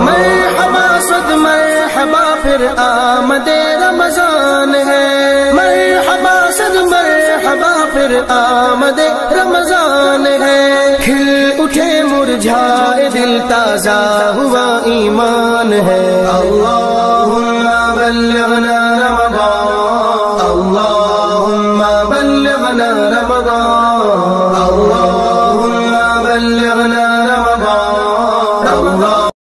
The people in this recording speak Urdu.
مرحبا صد مرحبا پھر آمد رمضان ہے۔ مرحبا صد مرحبا پھر آمد رمضان ہے۔ کھل اٹھے مرجھائے دل تازہ ہوا ایمان ہے۔ اللہم بلغنا رمضان۔ اللہم بلغنا رمضان۔ اللہم بلغنا